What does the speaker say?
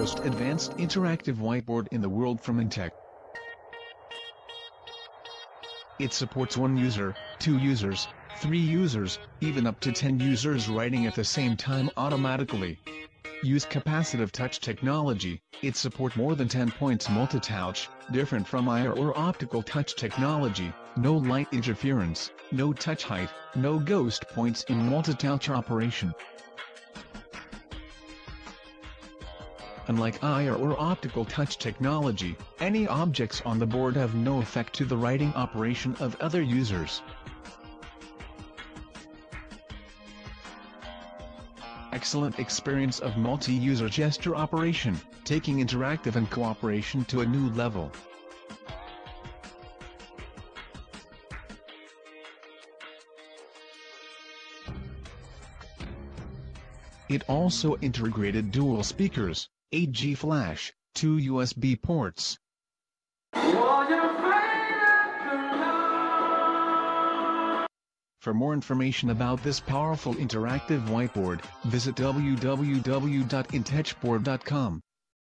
most advanced interactive whiteboard in the world from Intech. It supports one user, two users, three users, even up to 10 users writing at the same time automatically. Use capacitive touch technology, it support more than 10 points multi-touch, different from IR or optical touch technology, no light interference, no touch height, no ghost points in multi-touch operation. Unlike IR ah, or optical touch technology, any objects on the board have no effect to the writing operation of other users. Excellent experience of multi-user gesture operation, taking interactive and cooperation to a new level. It also integrated dual speakers, 8G flash, two USB ports. For more information about this powerful interactive whiteboard, visit www.intechboard.com.